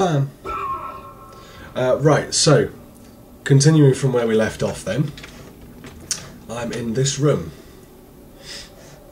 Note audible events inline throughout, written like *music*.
bam. Uh, right, so continuing from where we left off, then I'm in this room,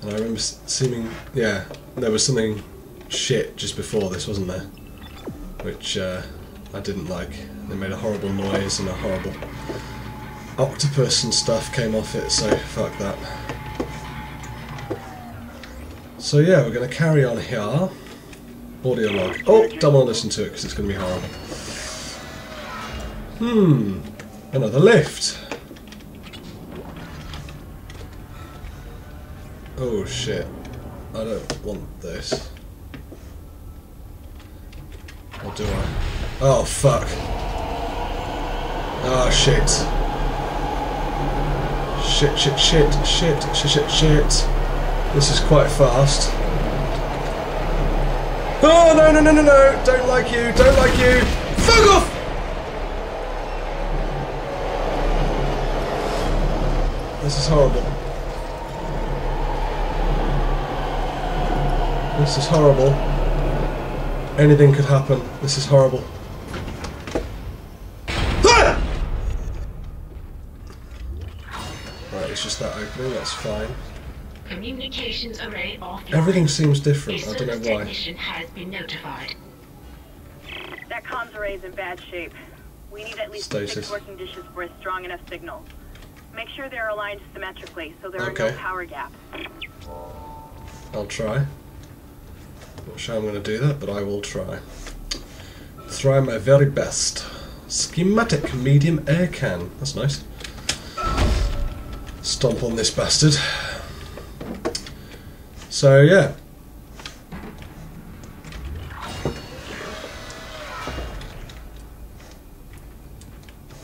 and I remember seeming yeah there was something shit just before this, wasn't there? Which uh, I didn't like. They made a horrible noise and a horrible octopus and stuff came off it, so fuck that. So yeah, we're going to carry on here. Audio log. Oh, don't want to listen to it because it's going to be horrible. Hmm, another lift. Oh shit, I don't want this. Or do I? Oh fuck. Oh shit. Shit, shit, shit, shit, shit, shit, shit. This is quite fast. Oh no no no no no! Don't like you! Don't like you! Fuck off! This is horrible. This is horrible. Anything could happen. This is horrible. Ah! Right, it's just that opening, that's fine. Communications array offline. Everything seems different, I don't know why. technician has been notified. That comms array is in bad shape. We need at least Stasis. six working dishes for a strong enough signal. Make sure they're aligned symmetrically so there are no power gaps. I'll try. Not sure I'm going to do that, but I will try. Try my very best. Schematic medium air can. That's nice. Stomp on this bastard. So yeah.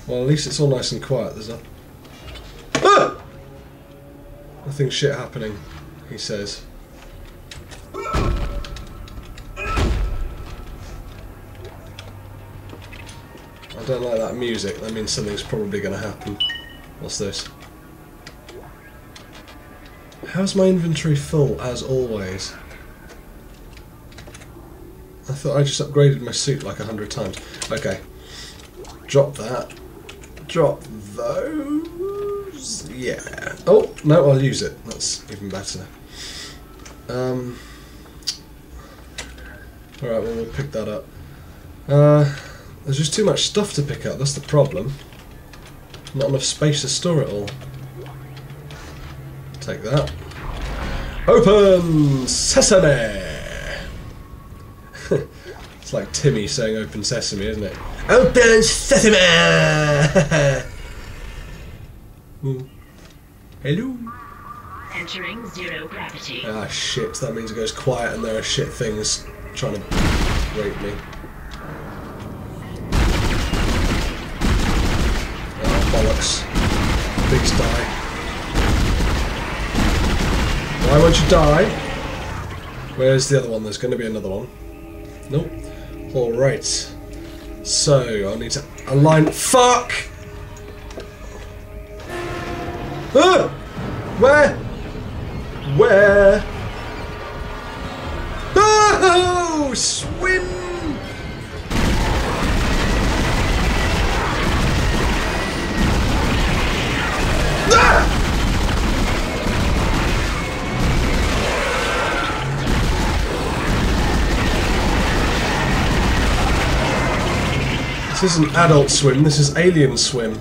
Well, at least it's all nice and quiet. There's a ah! nothing shit happening. He says. I don't like that music. That means something's probably going to happen. What's this? How's my inventory full as always? I thought I just upgraded my suit like a hundred times. Okay. Drop that. Drop those. Yeah. Oh, no, I'll use it. That's even better. Um. Alright, well, we'll pick that up. Uh, there's just too much stuff to pick up, that's the problem. Not enough space to store it all. Take that. Open Sesame! *laughs* it's like Timmy saying open sesame, isn't it? Open Sesame! *laughs* Hmm. Hello? Entering zero gravity. Ah shit, that means it goes quiet and there are shit things trying to rape me. Oh, bollocks. Please die. Why won't you die? Where's the other one? There's going to be another one. Nope. Alright. So, I need to align. Fuck! Ah! Where? Where? Oh, swim! This isn't adult swim, this is alien swim.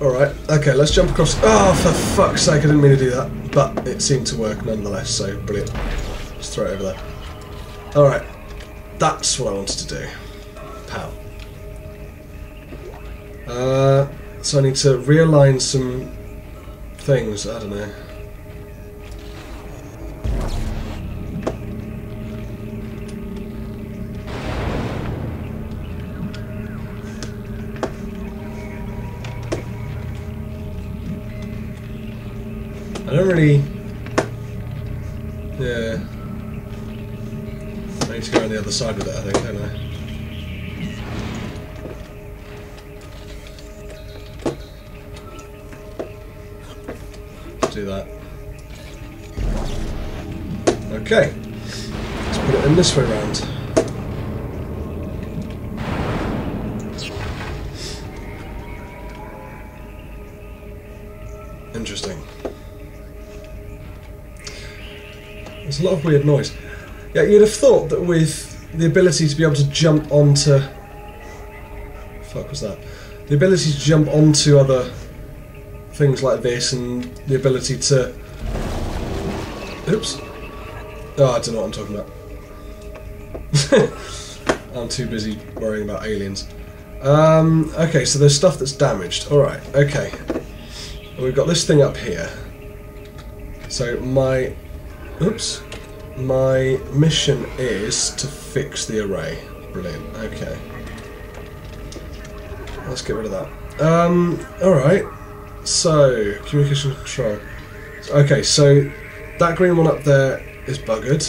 Alright, okay, let's jump across. Oh, for fuck's sake, I didn't mean to do that. But it seemed to work nonetheless, so brilliant. Just throw it over there. Alright, that's what I wanted to do. Pow. Uh, so I need to realign some things, I don't know. do that. Okay. Let's put it in this way around. Interesting. There's a lot of weird noise. Yeah, you'd have thought that with the ability to be able to jump onto... Fuck was that? The ability to jump onto other things like this and the ability to. Oops. Oh, I don't know what I'm talking about. *laughs* I'm too busy worrying about aliens. Um, okay, so there's stuff that's damaged. Alright, okay. We've got this thing up here. So my... Oops. My mission is to fix the array. Brilliant, okay. Let's get rid of that. Um, alright. So, communication control. Okay, so that green one up there is buggered.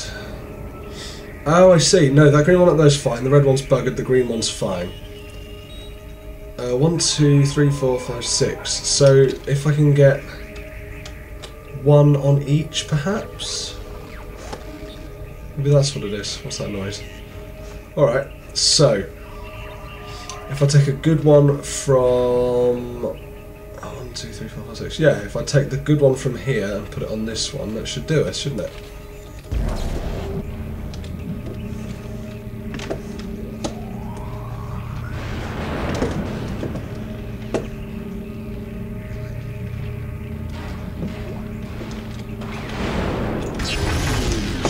Oh, I see. No, that green one up there is fine. The red one's buggered. The green one's fine. Uh, one, two, three, four, five, six. So if I can get one on each, perhaps. Maybe that's what it is. What's that noise? All right. So if I take a good one from two, three, four, five, six. Yeah, if I take the good one from here and put it on this one, that should do it, shouldn't it?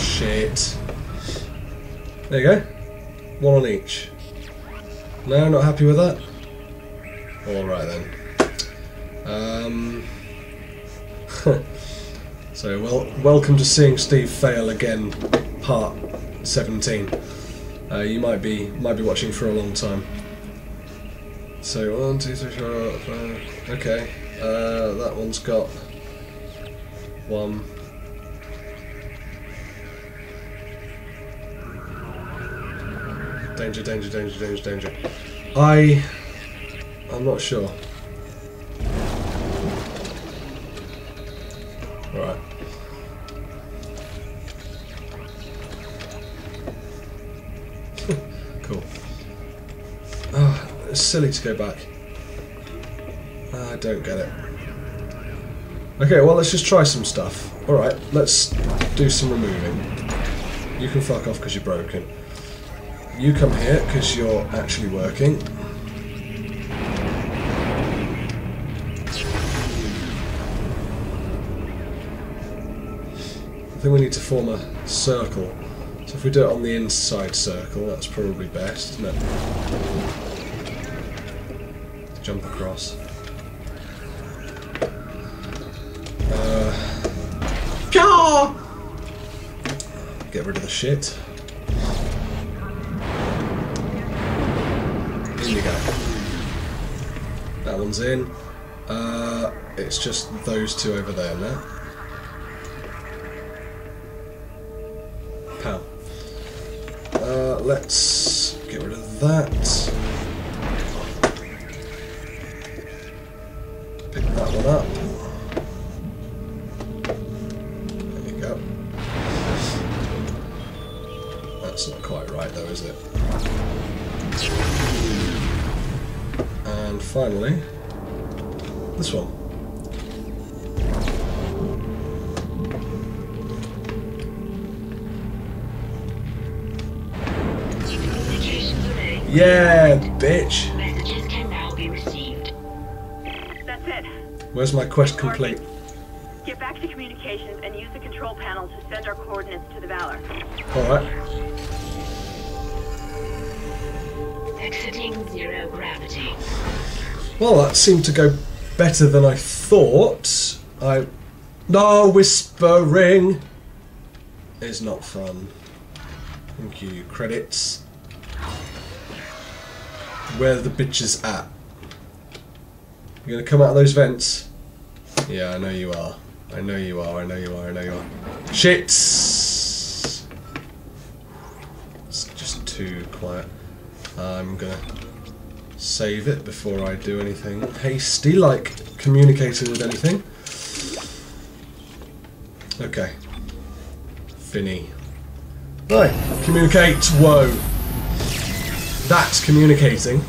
Shit. There you go. One on each. No, not happy with that? Alright then. Um, *laughs* so, well, welcome to seeing Steve fail again, part 17. Uh, you might be might be watching for a long time. So one, two, three, four, five. Okay, uh, that one's got one. Danger, danger, danger, danger, danger. I, I'm not sure. Silly to go back. I don't get it. Okay, well, let's just try some stuff. Alright, let's do some removing. You can fuck off because you're broken. You come here because you're actually working. I think we need to form a circle. So if we do it on the inside circle, that's probably best, isn't it? Jump across. Uh, get rid of the shit. In you go. That one's in. Uh, it's just those two over there now. Pow. Uh, let's get rid of that. That's not quite right though, is it? And finally, this one. Yeah, bitch. Messages can now be received. That's it. Where's my quest complete? Get back to communications and use the control panel to send our coordinates to the Valor. Alright. Exiting zero gravity. Well, that seemed to go better than I thought. I. No, whispering is not fun. Thank you. Credits. Where the bitches at? You gonna come out of those vents? Yeah, I know you are. I know you are. I know you are. I know you are. Shit! It's just too quiet. I'm gonna save it before I do anything hasty, like communicating with anything. Okay. Finny. Right, communicate. Whoa. That's communicating.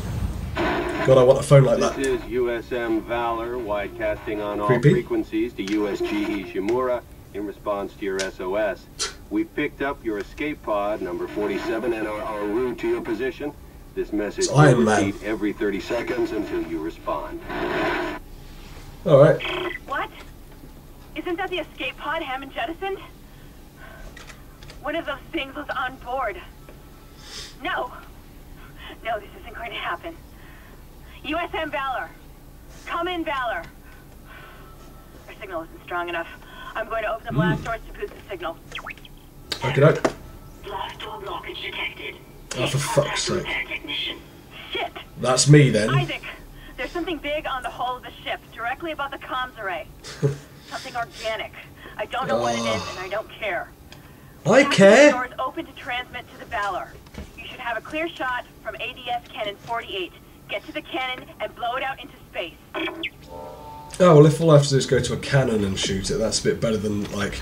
God, I want a phone like that. This is USM Valor, widecasting on all frequencies to USG Ishimura in response to your SOS. We've picked up your escape pod, number 47, and are en route to your position. This message It's Iron will Man. every 30 seconds until you respond. All right. What? Isn't that the escape pod Hammond jettisoned? One of those things was on board. No. No, this isn't going to happen. USM Valor. Come in, Valor. Our signal isn't strong enough. I'm going to open the blast hmm. doors to boost the signal. Okay, doke. Blast door blockage detected. Oh, for fuck's sake. Shit! That's me then. Isaac, there's something big on the hull of the ship, directly above the comms array. *laughs* something organic. I don't know what it is, and I don't care. I Have the care. Doors open to transmit to the Valor. You should have a clear shot from ADS Cannon 48. Get to the cannon and blow it out into space. Oh well, if all I have to do is go to a cannon and shoot it, that's a bit better than like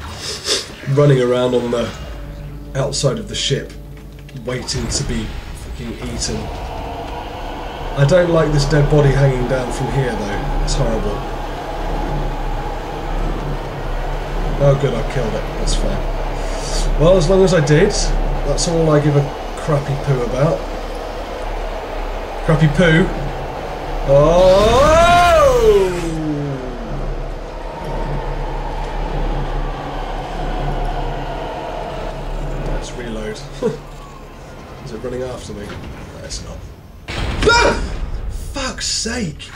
running around on the outside of the ship, waiting to be fucking eaten. I don't like this dead body hanging down from here though. It's horrible. Oh good, I killed it. That's fine. Well, as long as I did, that's all I give a crappy poo about. Crappy poo. Oh! Let's reload. Is me? No, not. Ah! Fuck's sake!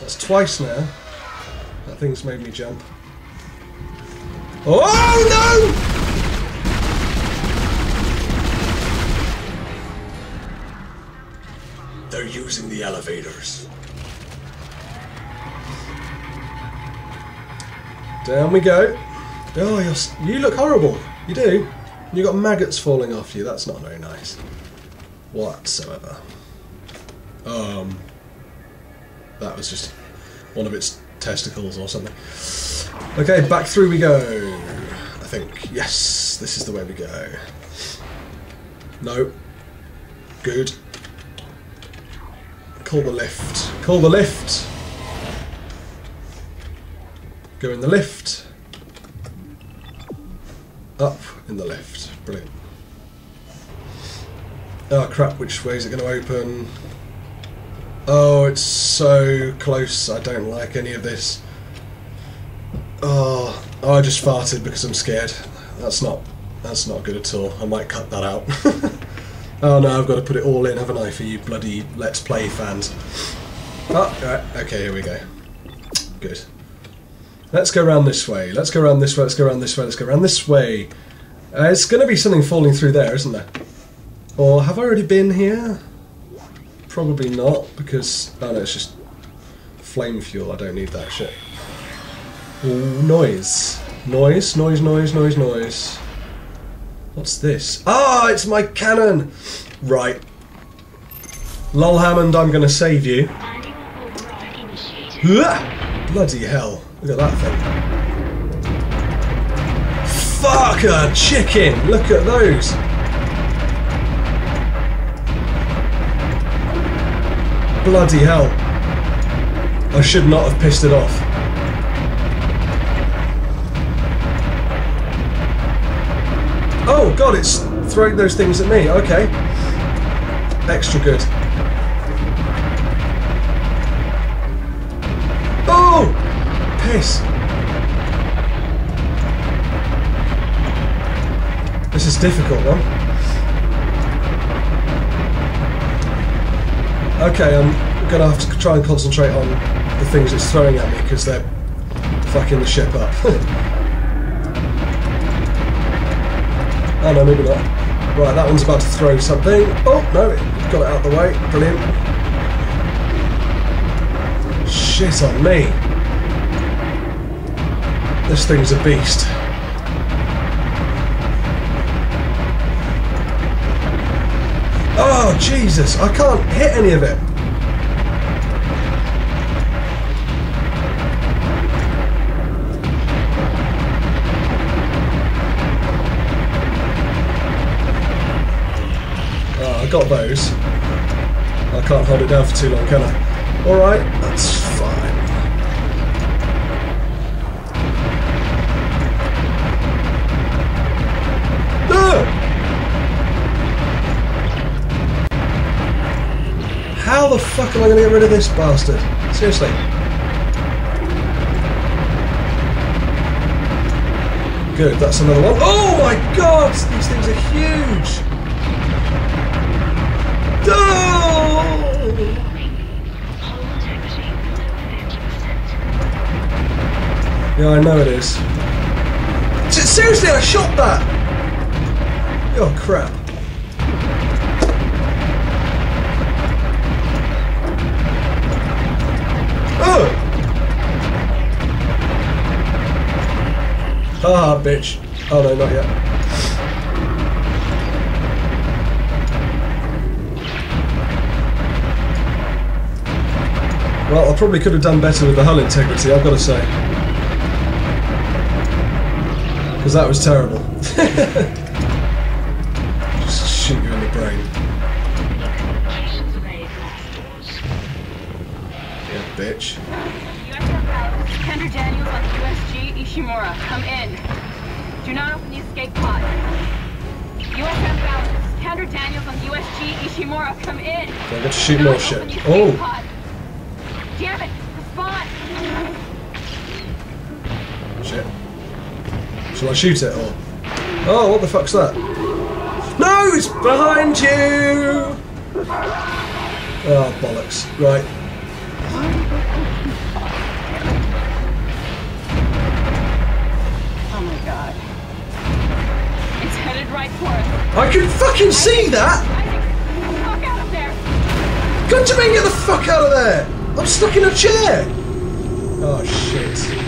That's twice now. That thing's made me jump. Oh no! They're using the elevators. Down we go. Oh, you look horrible. You do. You got maggots falling off you. That's not very nice. Whatsoever. Um, that was just one of its testicles or something. Okay, back through we go. I think. Yes, this is the way we go. No. Good. Call the lift. Call the lift. Go in the lift. Up in the lift. Brilliant. Oh crap, which way is it going to open? Oh, it's so close. I don't like any of this. Oh, oh, I just farted because I'm scared. That's not that's not good at all. I might cut that out. *laughs* oh no, I've got to put it all in, haven't I, for you bloody Let's Play fans. Oh, right, okay, here we go. Good. Let's go around this way. Let's go around this way. Let's go around this way. Let's go around this way. Uh, it's going to be something falling through there, isn't there? Or have I already been here? Probably not, because oh no, it's just flame fuel. I don't need that shit. Ooh, noise, noise, noise, noise, noise, noise. What's this? Ah, it's my cannon. Right. Lol Hammond, I'm to save you. Bloody hell. Look at that thing. Fuck a chicken! Look at those! Bloody hell. I should not have pissed it off. Oh god, it's throwing those things at me. Okay. Extra good. Oh! Piss. This is difficult one. Okay, I'm gonna have to try and concentrate on the things it's throwing at me because they're fucking the ship up. *laughs* oh no, maybe not. Right, that one's about to throw something. Oh no, it got it out of the way. Brilliant. Shit on me. This thing's a beast. Oh, Jesus, I can't hit any of it. Oh, I got those. I can't hold it down for too long, can I? Alright, that's fine. Fuck am I going to get rid of this bastard? Seriously. Good, that's another one. Oh my god! These things are huge! 50%. Yeah, I know it is. Seriously, I shot that! Oh crap. Oh! Ah, bitch. Oh no, not yet. Well, I probably could have done better with the hull integrity, I've got to say. Because that was terrible. *laughs* bitch. Dallas, Daniels on USG Ishimura, come in. Do not open the escape pod. USF Commander Daniels on USG Ishimura, come in. I got to shoot more shit. open the escape Oh! pod. Damn it! Respond! Shit. Shall I shoot it or? Oh, what the fuck's that? No, it's behind you! Oh, bollocks. Right. Oh my god. It's headed right for us. I can fucking see that! Isaac, fuck out of there! Me, get the fuck out of there! I'm stuck in a chair! Oh, shit.